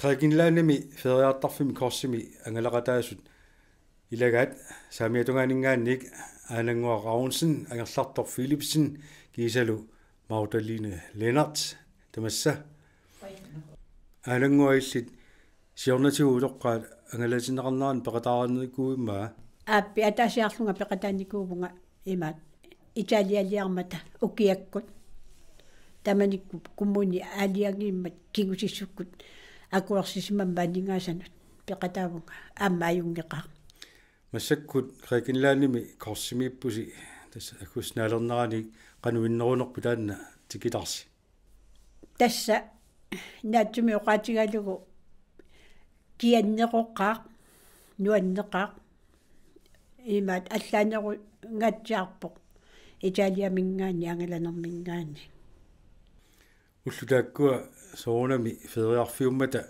Krekinlaanimi feriartarfimi korsimi angalaqataasut iлагаат saamiatungaaningaanник aananguа Ravnsen анерларtor Philipsen kiisalu Magdalene Lennart тамасса aananguа иллит сиорнатигу улоққаат ангаласинеқарнеран пеқатаарникуиммаа ааппи атаасиарлунга пеқатааникуувнга имаат италиалиармата укиаккут таманикку куммуни аалиагииммат кигусиссуккут акуарсисимам баанингаасанут пеқатаавунга аама аюнгеқаа массаккут крекинлааними корсимииппуси тасса акуснаалернерани кануиннерунерпу таанна тикитарси тасса наатсуми оqaатигалугу кианнеқоққаа нуаннеқаа имаат аллаанеру ngатсиарпоқ италиамингаани ангаланермингаани уллутааккуа соонами федериарфиуммата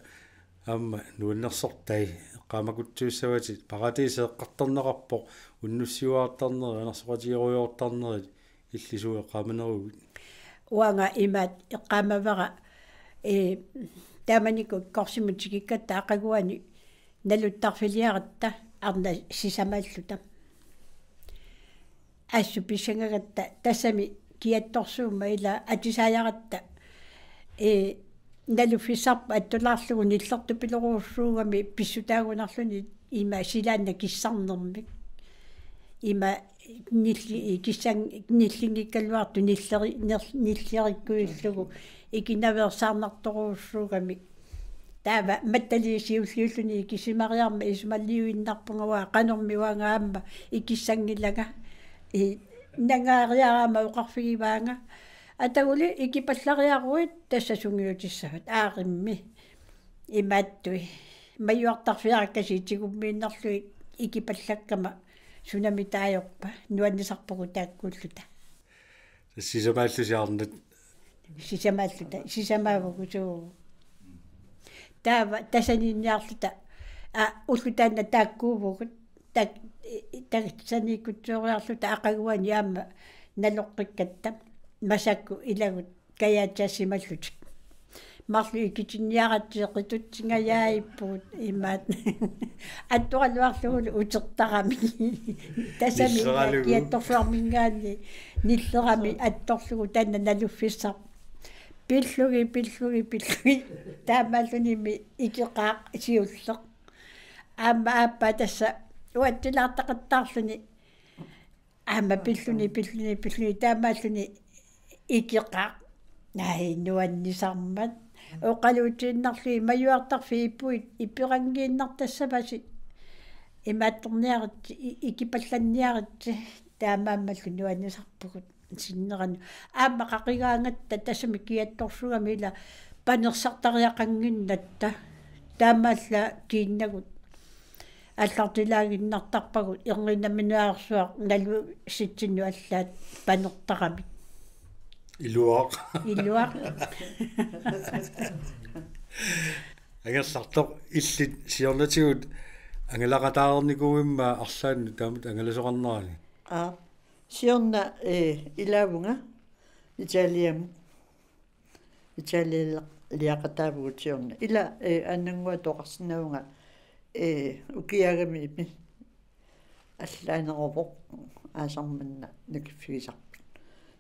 аама нуаннерсортай qaamakutsiussavati paratiiseeqqartarnerarpoq unnussiuaartarneri anarsoqatigeruйоортарнери иллисуе qaamanerugit уанга имаат эққаамавара э тааманику корсимутигиккатта ақагуани налуттарфилиаратта арна сисамааллута ассу писангагатта тассами киатторсуума ила атисаяратта э налуффисарпа аттулаарлугу ниллерту пилоруурсуугами писсутаагунарлуни има силаанна киссарнермик има нилли киссан ниллингиккалуарту ниллери ниллериккуиллугу. Икинаверсаарнарторуурсуугами таава матталиисиуллиуллуни кисимариарма исмаллиуиннарпугава канорми уангаамма икиссангилага и нангаариарама уқарфигиваанга атагули икипаллариаруит тассасунгиутиссават ааримми имааттуи маюартарфиараккаси тигуммииннарлуи икипаллаккама сунами таajorpa нуаннисарпугу тааккууллута. Сисамааллусиарнат. Сисамааллута сисамаагугу суу. Таава тасанинниарлута. А уллутаанна тааккуувгут так тагтсаникутсуориарлута ақагуани аама налоққиккатта масакку илагут каяатсассималлут марлу икитинниаратсеқитутсингаяаиппуут имаат. Аттуалуарлугу утертарами тасами киатторфуармингаани ниллерами атторлугу танна налуффиссар. Пиллуги пиллуги пиллуги. Таамаалуними икеқаа сиуллеқ аама ааппа тасса уаттилаартақаттаарлуни аама пиллуни пиллуни пиллуни таамаалуни икеqa най нуаннисармат оқалуутииннарли маюартарфииппуит иппирангииннартассапасит имаатторниарит икипалланниарит таамааммаллу нуаннисарпугут. Синнеран. Аама қақигаангатта тассами киатторсугами ила панерсартариақангиннатта таамаалла кииннагут. Аллартилаагиннартарпагут ернинаминуаарсуа налу ситсинну аллаат панертарамик илуақ илуақ агерлартоқ иллит сиорнатигут ангалақатаарникуимма арлаанну таамат ангаласоқарнерани а сиорна э илаавунга италиам италиал лиақатаавгут сиорна ила э аннангуа тоқарсинаунга э укиагами ипи аллаанеровоқ аасарманна накиффигисарпа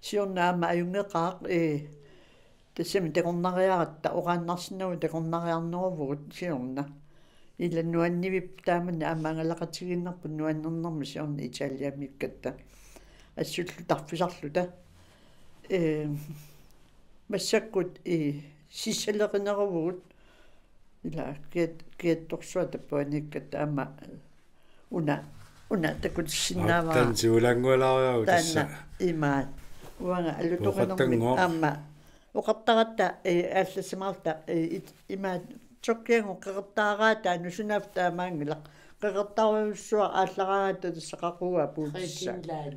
сиорнаама аюнгеқаақ э тассами текорнариараттаорааннарсинагу текорнариарнеровугут сиорна иланнуаннивип тааманна амаангалақатигиннарпу нуаннернэрми сиорна италиамиккатта ассуллу тарфисарлута э массаккут и сиссалеринеровугут ила кет кетторсуа таппуаниккат аама уна уна такут синнаава وأنا اللي تغنون أما. وقطعت أسسمالت آه، آه، إما تشكين وقطعت أنا شنفت مانجلق قطعوا شو أطلعت تسققوا بوسا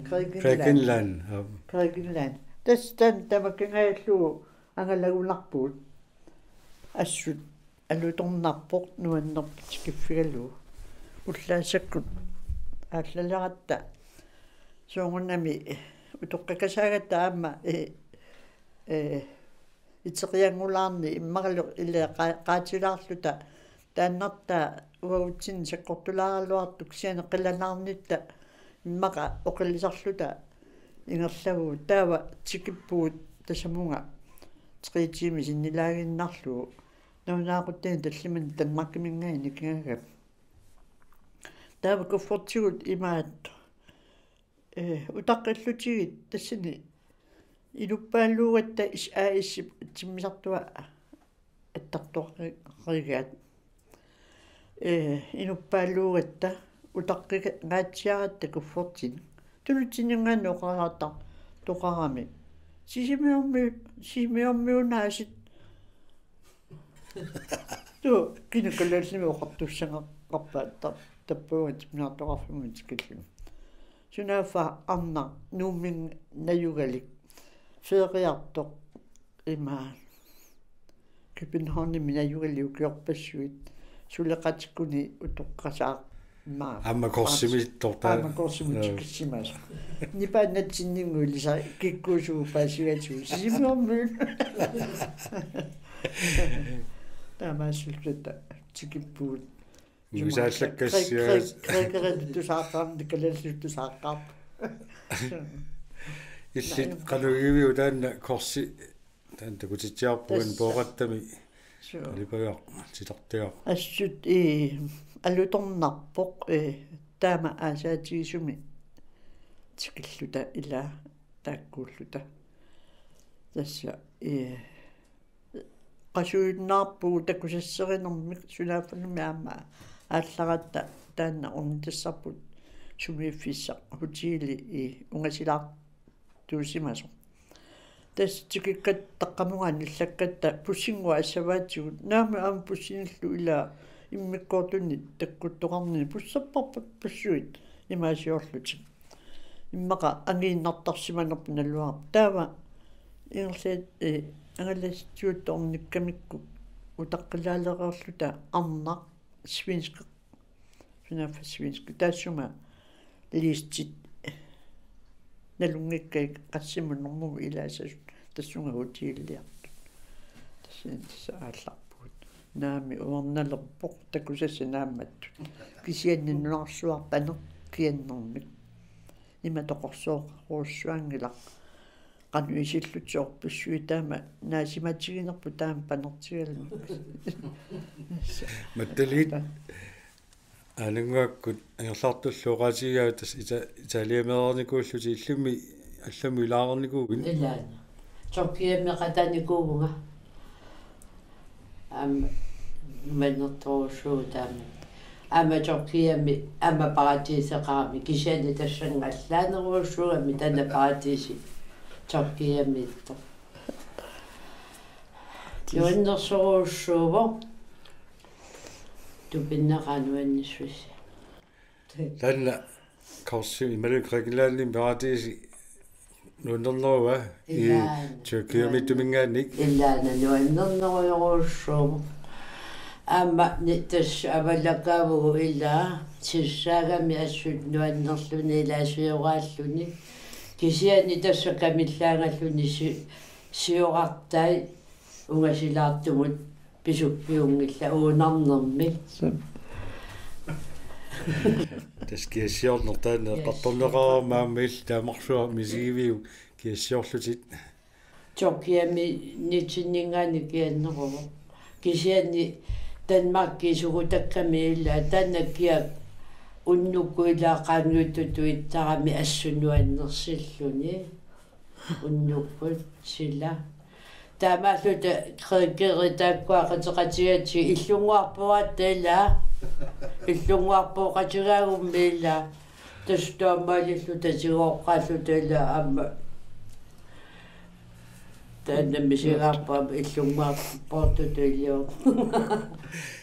كريكن لأن كريكن لأن تستن تمكن هيتلو أنا لو نقبول. أسود ألو تون نقبوق نوان نقبت كفيلو ولا سكن أتلا لغتا سوغنمي утоққакасаагатта аама э э итеқиангулаарни иммаралу иле qaatilaarluta тааннарта уаутсин саккортулааралуартук сиане қиланаарнитта иммақа оқиллисарлута ингерлаву таава тикиппуут тасамунга триитими синнилагиннарлугу нунаақуттани таллиман танмаккимингаани кингага таава коффортигут имаат э утаққиллутигит тассани. Илуппааллуугатта ис аисси тиммисартуа аттартуаққигаат э илуппааллуугатта утаққига гаатсиаратта куффортин тулутиннгаан оқараата тоқарами сисимиорми сисимиормиунаасит ту кинекаллаллими оқартуссангаққарпаатта таппугат минартоқарфимут киллими Synnøve Anna Numin Najugalik, Feriartor Imaan. København min Najugalik Jørpassuit, Sulekatikuni Utokkasaq. Amma korsimit torta. Amma korsimit kissimas. Ni pa natsinningu lisa kikkusu pasuatsu simmermul. Tämä on syltä tikippuut. Юусааллаккассиа крекерат тусааққарни калаллут тусааққарп иллит канугивиу таанна корси таан такутитсиарпуган поораттами алипагаақ титартигаақ ассут и алуторнарпоқ э таама аасаатигисуми тикиллута ила тааккууллута тасса э qasuunnaarpugu takusasserinэрmik sulaafanumi аама аалларатта таанна орнитассарпут сумииффиссақ хутиили и унгасилаар туусимасо тас тикиккат таққамугаан иллаккатта пуссингуа ассаваатигут наами аама пуссиниллу илаа иммиккоортунни таккуттоқарни пуссаппарпут пуссуит имаасиорлутик иммақа ангииннартарсиманерп налуар таава ингерлаат э ангалассуутторниккамикку утаққилаалеқарлута арнақ свинск финафа свинск таассума листит налунгиккай qassimunnermugu ilaasasut тассунга утииллиарту тассин саалларпут наами уорналерпоқ такусасси наамматту кисианниннуарсуарпанер кианнэрмик има тоқорсоо руussуангилақ qanu isillutsoorpussui taama naasimatsigинерпу таама панертигалу матталиит анангуаккут ангерлартуллуqaатигаа тас ита италиамеерникууллути иллуми алламу илаарникуугин илаана чоккиами qatanikууга ам маннерторуусуу таама ама чоккиами ама паратисеqaami кисиани тассангаллаанеруussууами тана паратиси чоккиамитто юаннерсоруuссууво тупиннеқануанниссуси танна корси ималу крекилаалли паратиси нундернерува и чоккиамиттумингаанник илаана нуаннернеруйоруuссууво аама ниттас авалакаавгу илаа сиссаагами ассут нуаннерлуни илаасиорааллуни кисиани тасса камиллаангаллуни сиорартай унгасилаартумут писуппиунгилла уунарнерми тас киассиорнер таана qattorneqaramaammil таамарсуа мисигивиу киассиорлутит чоккиами нитсиннингаани кианнеруво кисиани Danmark кисугутакками илла таанаккиа уннуккуилаақаангуттутуиттарами ассунуаннерсиллуни уннуккут сила таамааллута крекери тааккуақатеқатиати иллунгуарпуаттаила иллунгуарпуоқатигаагуммиила тастуаммаалиллу татигооққаллутаила аама тааннамисигаарпаа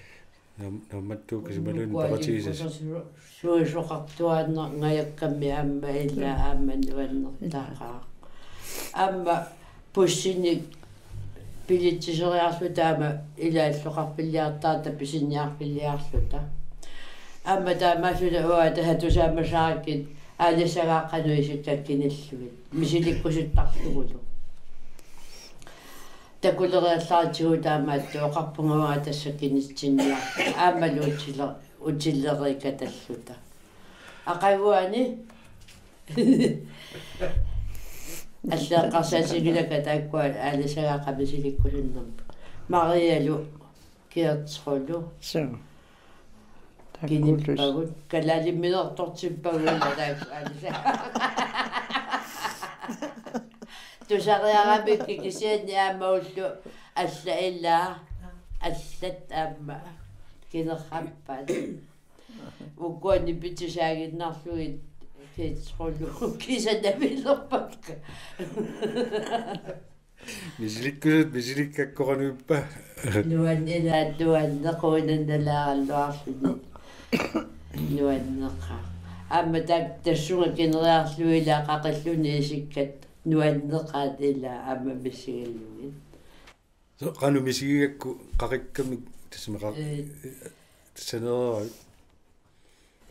qisitsitsisut атассами намматтуу кисималуун паратигисас суисоқартуаанна ngajakkammi аама ила аамануаннертаақаа аама пуссиник пилитсисериарлу таама илааллоқарпиллиартаата писинниарпиллиарлута аама таамаасула уата хатусаамасаараккит аалисагааққануисуттаккиналлугит мисиликкусуттарлугулу такулериаллаатигу таамаатту оқарпунгаваа тассаккинитсинниар аамалуутсилер утиллерика таллута ақагуани аллеэққарсаасигилака тааккуа аалисагаақамисиликкулуннер мариалу киертрулу so киниппагут калалимминертортиппагула таакку аалиса тусариарабикки кисиани аамауллу алла иллаа аллат аама кинерхаппаат уккуани питсисаагиннарлугит киитсруллу кисанамилерпакка мисиликкусут мисиликкаккорануиппа нуан ила туан некуинанналаараллуарлуни нуаннеqa аама так тассунга генераарлуила qaqalluni исиккат нуаннеqaат ила аама миссигаллугит qaну мисигигакку qaqikkamik тассамеqa тассанераа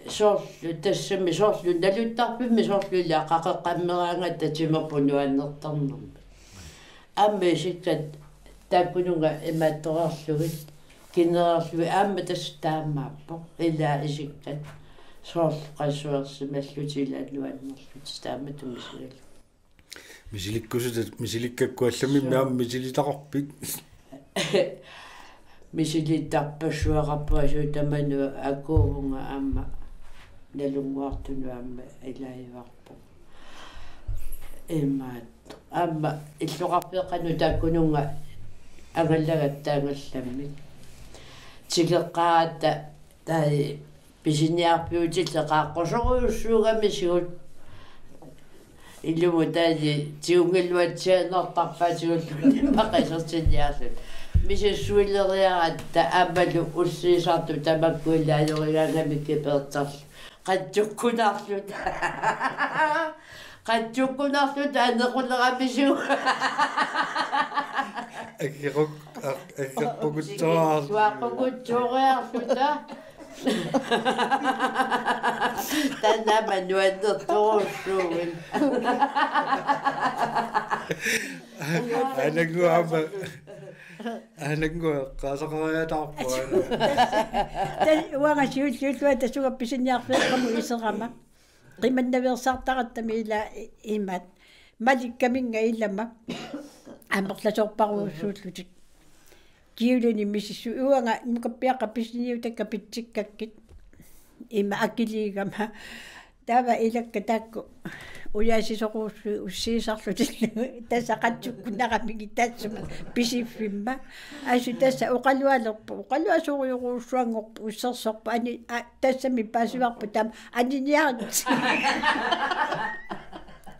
соорлу тассами соорлу налуттарпимми соорлуила qaqeqqammeraanga татимерпу нуаннертарнерми аама исиккат тааккунунга имаатторарлугит кинерарлуи аама тас таамааппо ила исиккат соорлу qassуерсималлутила нуаннерлут таама тумисигал мисиликкусут мисиликкаккуаллами маам мисилитақарпит мисилиттарпассуақарпуа суутаману акуувунга аама налунгуартуну аама илаиварпу эмаат аама иллоқарпеқану тааккунунга агаллагат таангалламмик тигеққаата таи писиниарпиутиллеқааққусоруйуссуугами сигут ilumutanyi tiungilluatsianertarpasuulluni maqasersinniarlut missussuilleriaratta aamalu ussiisartu tamakkuilla ajorilaanamikki peertarlu qattukkunarlut qattukkunarlut anequlleraamisiu akkiruq akkerpugutsuarlu suaqugutsuuriarluta Tanda manuando tosho. Anak gua apa? anak gua kasa kaya tapo. Tadi uang asyik asyik tuh ada suka pisin yang kamu isu kama. Tamila imat. Malik kami ngayon lamang. Amok. Киулани мисиссу уанга мукаппиаqa писиниутакка питсиккаккит има акилигама тава илакка таакку уяасисоруусsu уссиисарлутиллу тассақатсуккунарамиги таассума писиффимма асу тасса оқалуалерпу оқалуасориоруussуангорпу уссерсорпу ани тассами паасуарпу таам аниниарит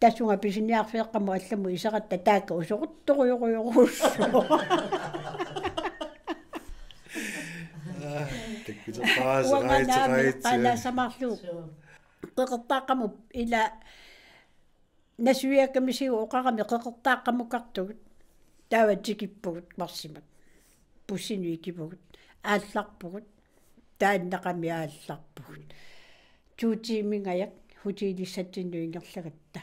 тассунга писиниарфеэққаму алламу исератта таакка усоқутторуйоруйоруссуу таккутеқаасераитеқаит qalaasamaarluuq qeqertaaqamu ila насуиаккамисигу оқарами қеқертааққамукартугут тааватикиппугут марсимат. Пуссинуи кипугут аалларпугут. Тааннақами аалларпугут. Туутиимингаяк хутиилиссатсиннуингерлагатта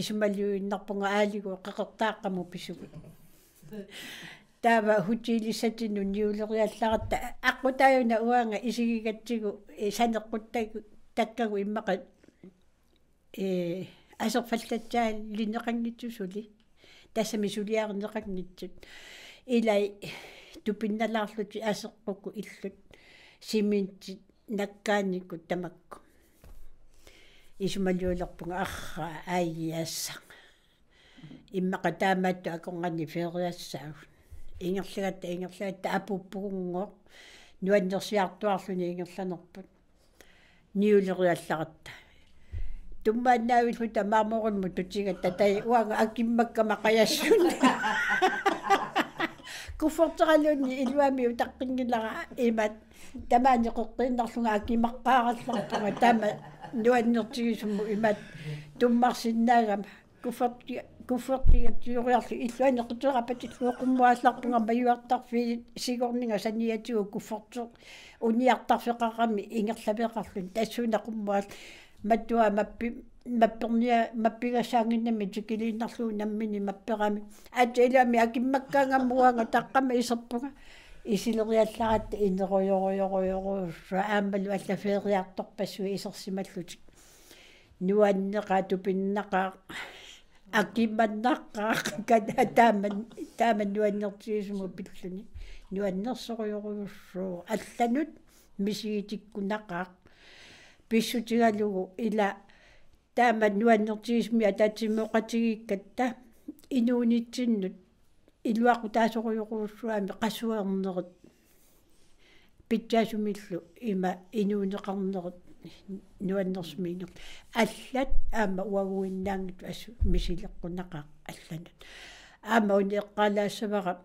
исумаллуиннарпунга аалигу қеқертааққаму писугут таава хутиилиссатинну ниулериалларатта аққутааюна уанга исигигатсигу санеққуттагу таккагу иммақа э асерфаллатсаа линеқангитсусули тассами сулиарнеқангитсут илай тупинналаарлути асеққуку иллут. Симинти наккааникку тамакку исумалиулерпунга арра аайяассаа иммаqa таамаатту аконгани фериассаагу ингерлигатта ингерлигатта апуппугунгоо нуаннерсиартуарлуни ингерланерпут ниулериалларатта туммаанаавиллу тамааморунму тутигатта тай уага акиммаккама қаяссун куфортералуни илуами утаққингилара имат тамаанеқоққииннарлунга акимаққааралларпунга тама нуаннертигисумму имат туммарсиннаагама куфорти куффертигатсиуриарлу иллуанеқутеқапатиллуоқуммуалларпунга маюартарфи сигорнинга саниатигу куффертер униартарфеқарами ингерлавеқарлун тассунақуммуал маттуа маппи мапперния маппигасаангиннами тикилииннарлуу наммини мапперами атилами акиммаккаангаммуанга таққама исерпунга исилериалларатта инеруйоруйоруйоруусса аамалу аллафеериарторпассуи исерсималлутик нуаннеqa тупиннақаа акимманнаққаа ката тааман тааман нуаннертигисуму пиллуни нуаннерсориоруйуссуу алланут мисигитиккунақаа писсутигалугу ила тааман нуаннертигисми атаатсимоқатигиккатта инуунитсиннут илуақу таасориоруссуами қасуернерит питсаасумиллу има инуунеқарнерит нуаннерсмиингер аллат аама уагуиннаангит асу мисилеққунақаа алланат аама унеққалаассавара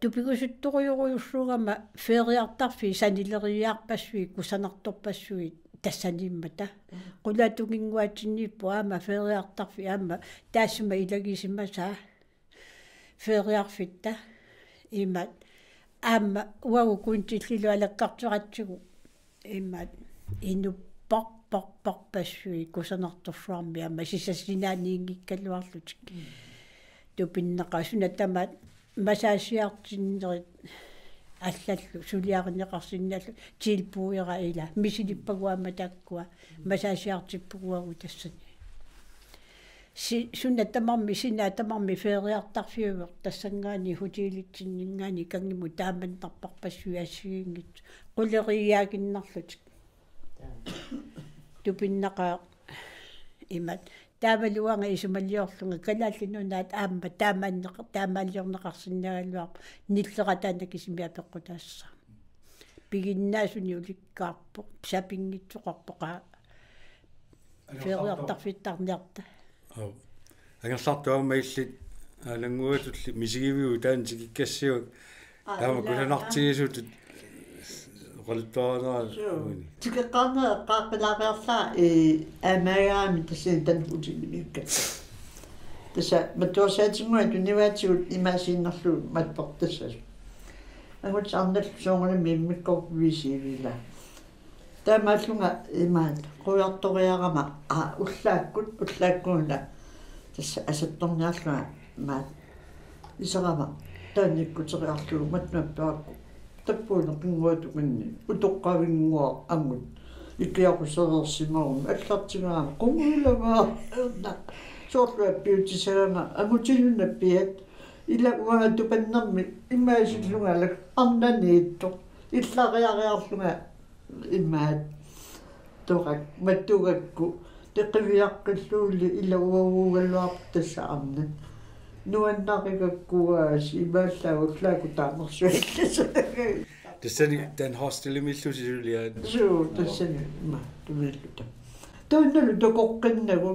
тупигусутторюоруйуссуугама фериартарфи санилериаарпассуи кусанарторпассуи тассаниммата qulatuginguatsinniippu aama feriartarfi aama taassuma ilagisimasa feriarfitta imat aama uagu kuntillillu alakkarturatsugu imat inupparparparpassui kusanartorsuarmi aama sisasinaaniingikkaluarlutik tupinneqasuna tamat масаасиартиннерит аллаллу сулиаринеқарсинналлу тилпуира ила мисилиппагуама таккуа масаасиартиппугуагу тассани си сунна тамарми сина тамарми фериартарфиувер тассангаани хутиилитсиннингаани кангиму тааманнарпарпассуиассигингит quleriyaagиннарлутик тупиннақаа имат таавалуанга исумаллиорлунга калааллинунаат аамма таамааннеқ таамааллиорнеқарсинагалуар ниллератаана кисимиапеққутаасса пигиннаасуни уликкаарпо сапингитсоқарпоқа фериартарфиттарниарта ау агерлартуама иллит алангуатулли мисигивиу таантикиккассиук таама куланартигисутут qoltuarnaa тикеққарнеэ қаақпилаариарлаа э амагаами тассин танпутиминикка тасса матуарсаатингуа туниваатигут имаасииннарлуу матпортассас агут арнал сонгони миммиккор висивила тамааллунга имаат қуярториарама а уллааккут уллааккууна тасса асатторниарлуга маат исерама таанниккутериарлуу матнаппаакку. Таппуuna qinguatumanni utoqqavinguа аммут. Икиақусерерсимарум аллартигаама qumuulagaa соорлуа пиутисагама амутилунна пиат ила уага тупаннэрми имаасиллунгалак арнаниитто иллариариарлунга имаат торак маттугакку теқивиаққиллуули ила уагуугаллуарп тасса арнат nuannarigakkuaas imaallagullaaku taamерсуилласа тассани тан хостел миллусисулиаат суу тассани ма тумиллута туунналу токоққиннагу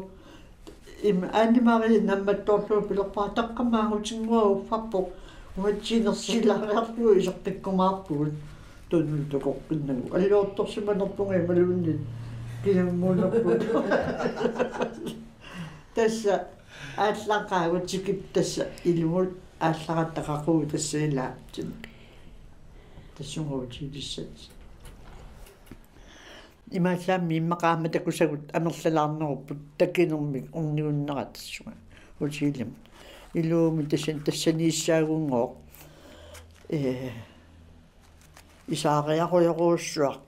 им анимари намматторлуу пилерпаа таққамаагутингуа уффарпо уатсинерсилаариарлуу исеққиккумаарпугут туунналу токоққиннагу аллуорторсиманерпунга малуунни кинаммуунерпут тасса ааллақаагут тикиптасса илугут ааллақаттақақуу тассаилаатсин тассунгуутилиссат имааллаамми иммақаама такусагут амерлалаарнеруппут таккинермик орниуннера тассуга утилим илууми тассан тассанииссаагунгоо э исаариақуйоруussуақ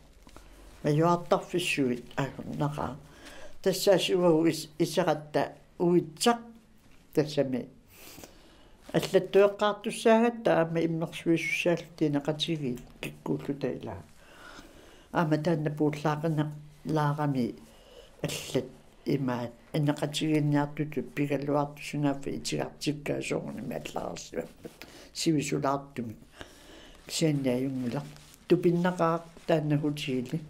маюартарфиссуит агуннақаа тассаасуагу исеқатта уитсақ тассами аллаттуэққартуссаагатта аама иммерсуиссуссаалти неқатиги киккууллута илаа аама таанна пууллаақина лаарами аллат имаат эннеқатигинниартуту пигаллуартусунааффи итигартиккаасоорни мааллаарсиваппат сивисулаартумик сианниаюнгила тупиннақаа таанна хутиили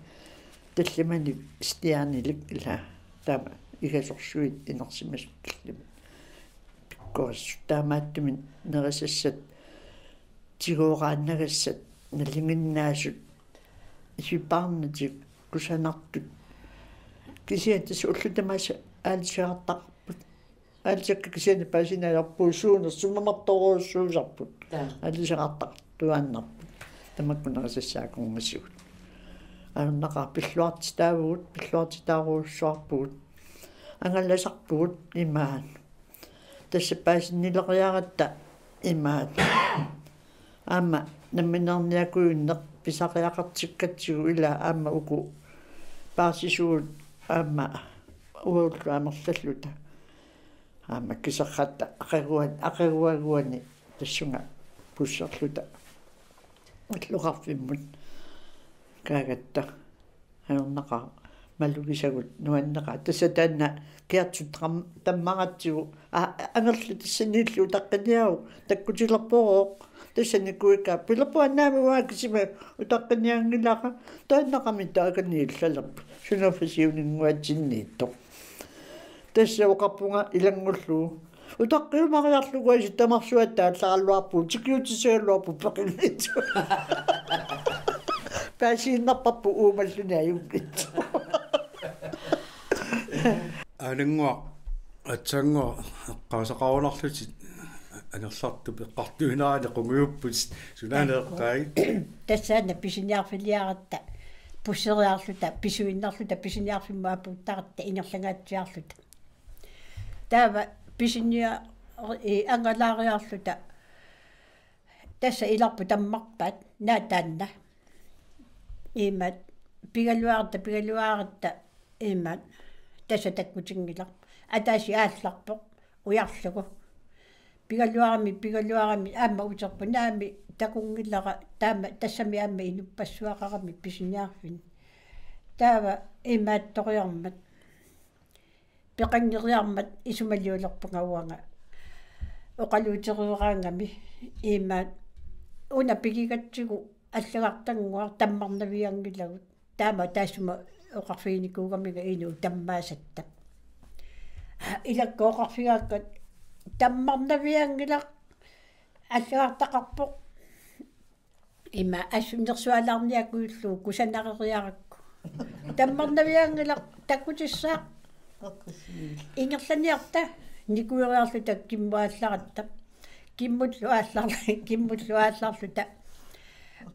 таллимани стиаанилик ила таама игасорсуит инерсимас таллими пиккоас таамааттумин нерисассат тигоогааннагассат налингиннаасут исипаарнатик кусанартут. Кисиатис уллутамааса аалсиартарпут аалсакка кисиани паасинаярпуу суунер суммамарторуussуусарпут аалисеқартар туааннарпут тамаккунерисассаакунгасигут аернақар пиллуарти таавуут пиллуарти тааруussуарпугут ангалласарпугут имаан тассапаасиннилериаратта имаат аама намминерниакуиннеқ писақиақартиккатсигу ила аама уку паасисуут аама ууллу амерллаллута аама кисаққатта ақагуан ақагуагуани тассунга пуссерлута аллуқарфиммут каагатта. Аернақаа малугисагут нуаннеqa тасса таанна киартут таммаратсигу ангерлу тассаниллу таққиниау таккутилерпороо тассаникуика. Пилерпуаннаамиуаа кисима утаққиниангилаqa тааннақами таагнииллалерп сунафасиунингуатсинниитто тасса оқарпунга илангуллуу утаққиумариарлугуа ситтамарсуатта аллараллуарпу тикиутисаалуарпу пеқилнитсу паасииннарпарпу уумаллуни аюнгит алингуа атсангуа эққаасақарунарлути анерларту пеққартуинаани қунгуйуппут сунаанеэққаи тассаана писиниарфилиаратта пуссериарлута писуиннарлута писиниарфиммаапуттаратта инерлагаатсиарлута таава писиниа и ангалаариарлута тасса иларпу таммарпаат наатаанна. Имат пигалуаарта пигалуааратта имат тасса таккутингилар атааси аалларпо уярлугу пигалуарами пигалуарами аама утерпу наами такунгиллара таама тассами аама инуппассуақарами писиниарфин таава имаатториармат пеқангериармат исумалиулерпунгауанга. Оқалуутериораангами имаат уна пигигатсигу аллагартангуар таммарнавиангилагут таама таасума оқарфиникуугамига инуу таммаасатта илаккооқарфигааккат таммарнавиангилақ аллагартақарпоқ. Има ассуннерсуалаарниакуиллуу кусаннериаракку таммарнавиангилақ таккутиссаа ингерланиарта никуериарлута киммуалларатта киммуллу аалларла киммуллу аалларлута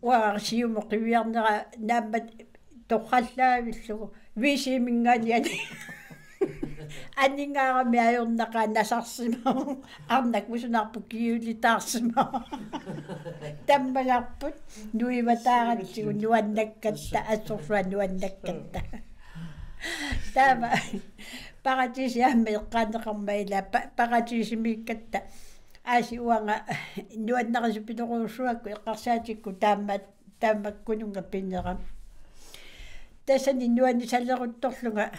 уаарсиумо қивиарнера нааммат тоққаллаавиллугу висимингаани аннингаарами ajornaqaa nasarsiма арнак мусунарпу киулитаарсима таммагарпут нуиватааратсигу нуаннаккатта ассорфуа нуаннаккатта таама. Паратисиамми эққаанеқармаила паратисимиккатта ааси уанга нуаннерису пилоруусуакку эққарсаатикку таамат таамаккунунга пиннерам тасани нуанни салерутторлунга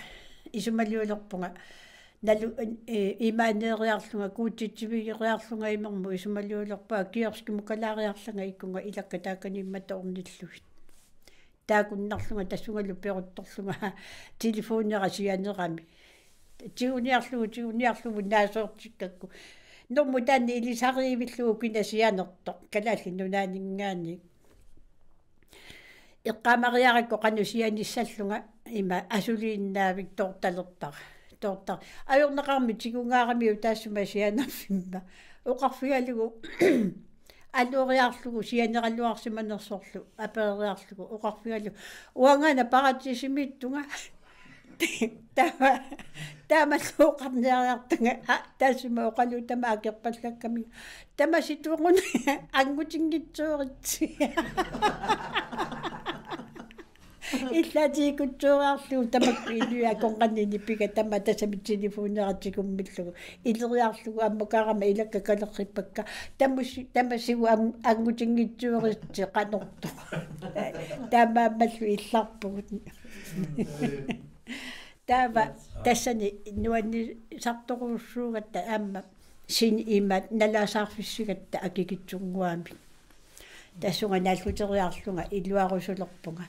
исумалиулерпунга. Налу имаанериарлунга куутитсивигериарлунга имерму исумалиулерпаа киерскиму калаариарлунга иккунга илакка тааканиммата орниллугит таакуннарлунга тассунгалу перутторлунга телефоннера сианерами тиуниарлугу тиуниарлугу наасоортиккакку норму таанни илисариивиллугу кинасианерто калаалли нунаанингааник эққамариаракко қанусианиссаллунга има асулииннаавик торталерпара тортар. Ajornaqarmi tiguнгаарами утаассума сианерфимма оқарфиалугу аллуриарлугу сианераллуарсиманерсорлу аперериарлугу оқарфиалу уангана паратисимиттунга тама тамаллуоқарниариартунга таасума оқалу тама акерпаллакками тама ситуугун ангутингитсуоритси иллаатикутсуаарлуу тамак илуя конqannini пика тама тасами телефонератикуммиллугу илериарлугу аммакарама илакка калерриппакка таммуси тамасигу ангутингитсуеристи канорто тамааммаллу илларпугут. Таава тассани нуанни сарторуссуугатта аама син имат налаасаарфиссигатта акикитсунгуами тассунга наалгутериарлунга илуарусулерпунга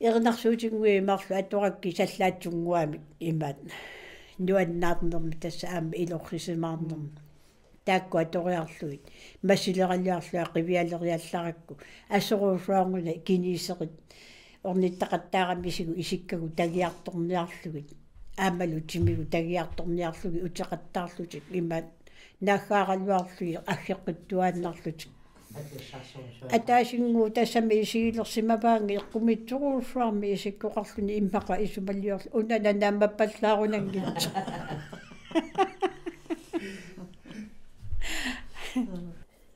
эрнарсуутингуи марлу аторакки саллаатсунгуами имат нуаннаарнерми тасса аама илоррисимаарнерми таакку аториарлуит масилералиарлуа қивиалериалларакку ассоруусуарнуна киниисерит орниттақаттаарамисигу исиккагу тагиарторниарлугит аамалу тимигу тагиарторниарлуги утеқаттаарлутик имат нааггааралуарлуи аггеққуттуааннарлутик атаасингуу тассами исигилерсимаваанги эққумитсоруусуарми исиккоқарлуни иммақа исумалиорлу унана наамаппаллаарунангитсо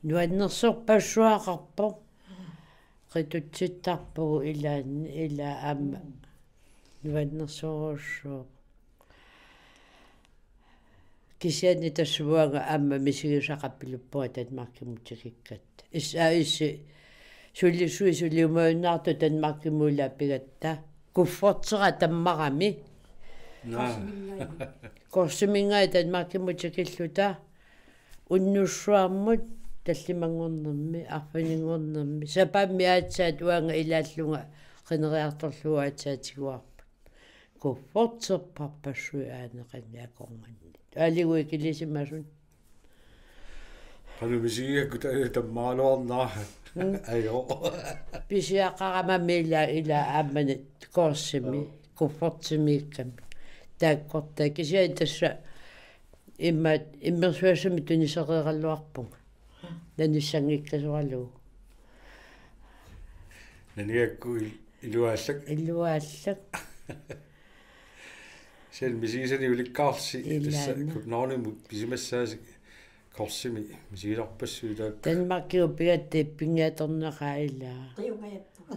нуаннерсорпассуақарпо qitutситтарпугу илаанни ила аама нуаннерсоруссуу кисиани тассуага аама мисигисақаппилуппуа танмаркимутикиккат исааисси суллисуи сулиумауннаарту танмаркимуула пигатта куффортера таммарами корсимингай танмаркимутикиллута уннуссуармут таллимангорнэрми арфанингорнэрми сапаамми аатсаат уанга илааллунга qineriartorlua atsaatiguarput kufforterparpassui aaneqanni akornganni алигуи килисимасун qanumisigiakku tammaaloornaaha ayo писиақарама мила ила ааммани коорсими куффортимиикками тааккорта кисиа тасса иммат иммерсуасами тунисеқеераллуарпунга наниссангиккасуалуу наниакку илуааллак илуааллак сел мисигисани уликкаарси тасса Илаана. купнаорним писимассааси корсими мисигиларпассуи таак танмаккиу пигатти пингиаторнеқаа илаа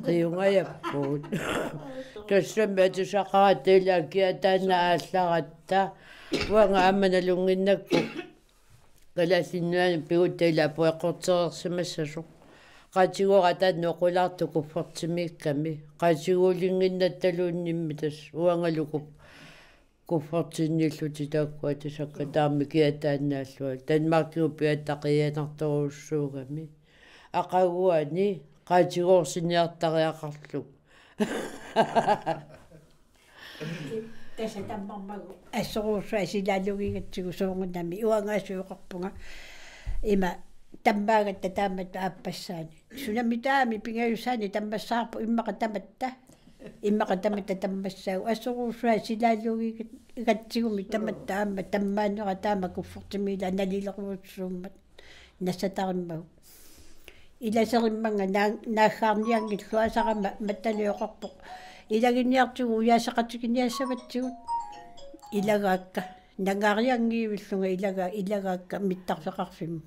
риунгаяппуут тассами атусақарат илааккиа таана аалларатта уанга амманалунгиннакку галассиннуани пигуттаила куффортинниллути тааккуа тасакка таамми киатааннааллуа танмаркиу пиаттақиянарторуссуугами ақагуани qaatiguorсиниартариақарлу таса таммармагу ассоруусуа силаалугигатсигу суунгунами уангаасуоқарпунга има таммаагатта таамат ааппассаани сунами таами пингаюсаани таммассаарпу иммақа таматта иммақа таматта таммассаагу ассоруусуа силаалугигат игатсигуми таматта аама таммаанера таама куффортимила налилеруутсууммат нассатариммагу иласеримманга нааггаарниангиллуасарама матталиоқарпоқ илагинниартугу уяасақатикиниассаватсигут илагаакка. Нангаариангиивиллунга илага илагаакка. Миттарсеқарфимма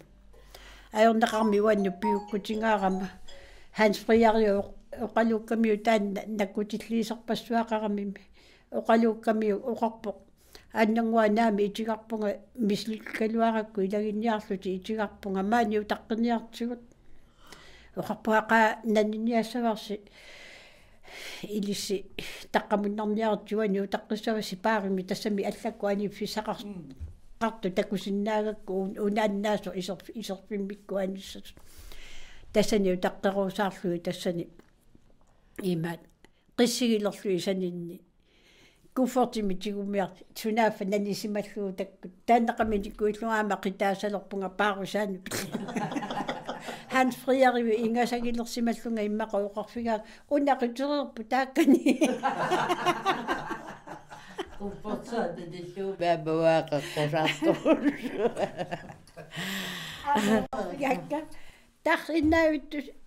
аёрнеқарми уанну пиуккутингаарама ханс фриарио оқалууккамиу таан наккутиллиисерпассуақарамими оқалууккамиу оқарпоқ аннангуа наами итигарпунга мисликкалуаракку илагинниарлути итигарпунга мааниу таққиниартигут оқарпуақаа нанниниассаварси илисси таққамуннарниартуани утаққиссаваси паарими тассами аллакку ани фисақар qарту такусиннаагакку унааннаасо исер исерфиммиккуаниссат тассани утаққеруусаарлуи тассани имаат қиссигилерлуи санинни куфортими тигумиарти сунааффа нанисималлуу такку тааннақаминиккуиллуаама қитаасалерпунга паарусаани Hans Frierivi ингасагилерсималлунга иммаqa уқарфигаа унақитерерпу тааккани куффортаата тиллуу баабаваақаққусаартор якка тарриннаавитту тарриннаавиттусилу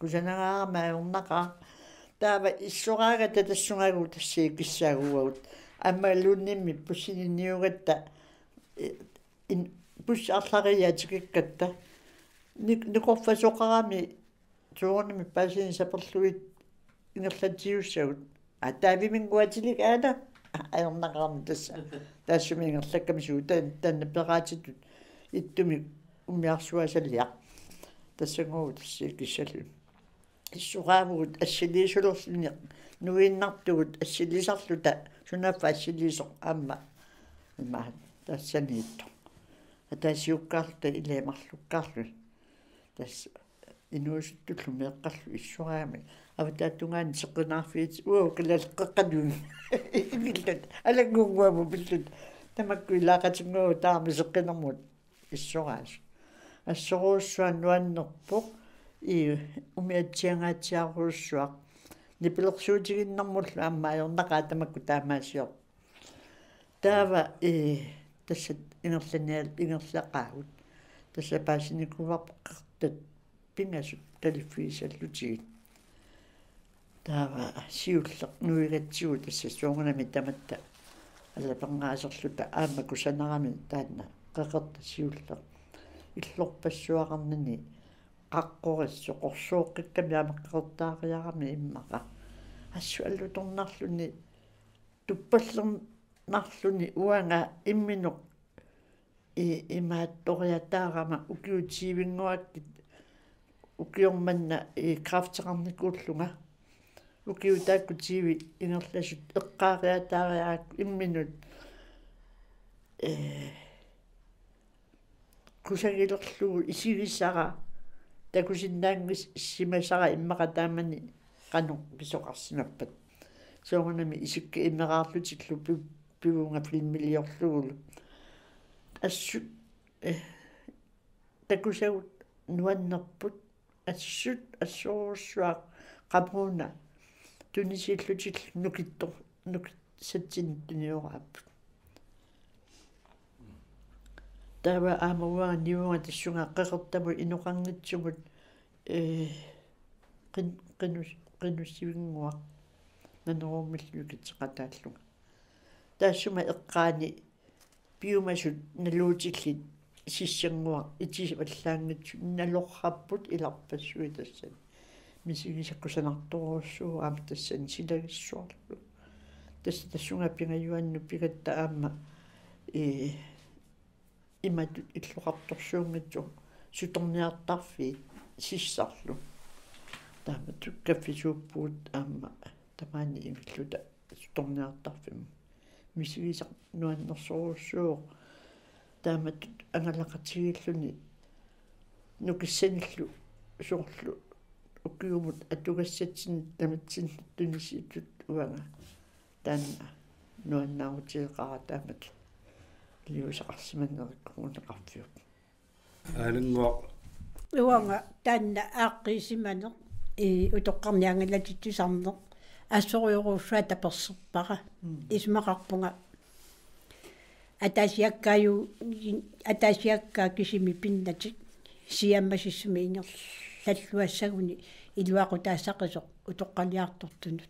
орнақаа таава иссораага татассунгаагу тассии киссаагууагут аммалууннимми пуссининниугатта ин пус арлариатикиккатта ник никорфасоқарами туорними пасини саперлуит ингерлатиуссагут а таавимингуатилик аана? Аернақарми тасса. Таассумингерлакками суу таан таанна пераатитут иттуми умиарсуасаллиақ тассангуу тассии киссалу иссураавгут ассилиисулерлуни нуиннартугут ассилисарлута сунаффа ассилисо аама има тассаниитто атаасиуккаарлута илиамарлуккаарлу тасс инуусуттуллу меэккарлу иссураами аватааттунгаани сеққинаарфиит уу калалеққаққалуун игиллат алаггуугуаму пиллут тамакку илаақатингуу таами сеққинэрмут иссураас ассоруussуан нуаннерпоқ и умиатсиангаатсиаруussуақ нипилерсуутигиннэрмуллу аммаайорнақаа тамакку таамаасиор таава э тассат ингерланиал ингерлақаагут тасса паасиникуварпеққартат пингасут талиффиисаллутигит таава сиуллеқ нуигатсигу тасса суунганами таматта аллапернгаасерлута аама кусанарами таанна qaqerta siulleq иллорпассуақарнани қаққориссо қорсуоққикками амеққертаариарами иммақа ассу аллуторнарлуни туппаллернарлуни уанга имминеқ и имаатториатаарама укиутиивингуаккит укиорманна и крафтеқарникууллунга укиутаакку тиви ингерласут эққаариатаариаак имминут э кусагилерлугу исигиссара такусиннаангис симасара иммака таамани кану кисоқарсимаппат соонами исукки иммераарлутиллу пивунга филмилиорлугулу ассут э такусагут нуаннерпут ассут ассоорсуа qamruuna tunisillutill nukittor nuk satsin tuniорааппут тава аамауаа ниуга тассунга қеқертаму инуқангитсугут э қин қинус қинуссивингуа нанеруммиллукитсеқатааллуга таассума эққаани биумасут налуутиллит сиссангуа ити аллаангитсу налорраппут иларпассуи тассани. Мисигисаккусанарторуссуу аама тассани силагиссуарлу тасса тассунга пингаюанну пигатта аама э иматут иллоқарторсуунгитсу суторниартарфи сиссарлу. Таама туккаффисууппуут аама тамаани имиллута суторниартарфим мисигисақ нуаннерсоруссуу таама ангалақатигиллуни нукиссаниллу соорлу уккиумут атугассатсин таматсин туниситтут уанга. Таанна нуаннаагутиеқара таамат лиусақарсиманнериккуунеқарфиуп аалингуа уанга таанна ааққисиманеқ и утоққарниангалатитсусарнеқ ассориоруссуа таперсерпара исмақарпунга атасиаккаю атасиакка кисими пиннатик сиаммасиссуми ингерллаллуассагуни илуақутаассақисоқ утоққалиартортунут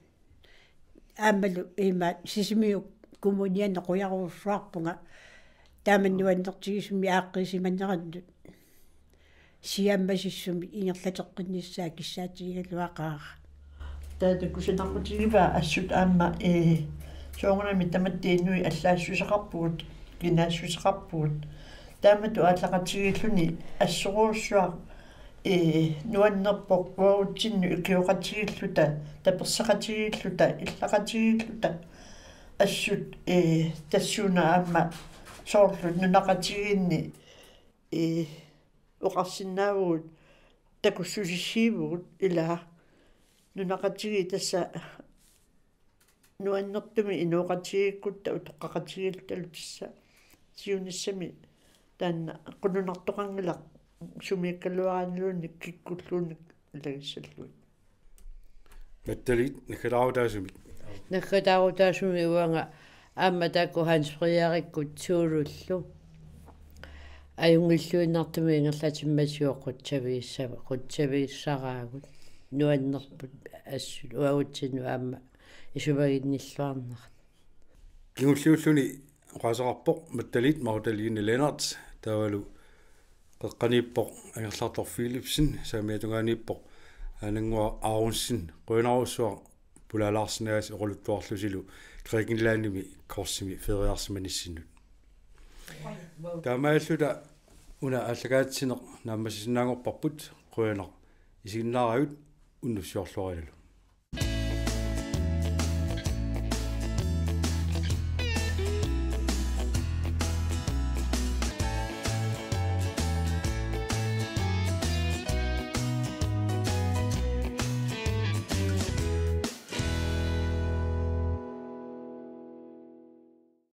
аамалу има сисимиу кумунианне қуяруссуарпунга Тааманнуаннертигисуми ааққисиманнерannут сиаммасиссуми ингерлатеққинниссаа киссаатигигалуақаара таата кусинарпутигива ассут аама э соongунами таматтииннуи аллаассусеқарпугут кинаассусеқарпугут таамату ааллақатигиллуни ассоруussуа э нуаннерпоқ уаутсинну икиоқатигиллута таперсақатигиллута иллақатигиллута ассут э тассуна аама соорлу нунақатигинни э оқарсинаагуут такуссусиссиивгут илаа нунақатиги тасса нуаннертуми инуоқатигиккутта утоққақатигиллуталу тасса сиуниссами таанна қунунартоқангилақ сумиаккалуараанилуунник киккуллуунник лагиссаллуит матталит накалаарутаасумик наккатаарутаасуми уанга аама таакку ханс фриариккут суулуллу аюнгиллуиннартуми ингерлатиммасио қутсавииссава қутсавииссараагут нуаннерпут ассу уагутсину аама исувагинниллуарнерт кигуллиуллуни qasaqarpoq mattalit marutaliginni Lennart tavalu qeqqaniippoq angерлартор Philipsen saamiatungaaniippoq анангуа аарунсин qуинарусуа пулалаарсинаас орулуттуарлусилу креекинлааними корсими фериарсиманиссинут таамааллута уна аллагаатсинеқ нааммасисинаангорпарпут qуинар исигиннаарагут уннуссиорлуарилу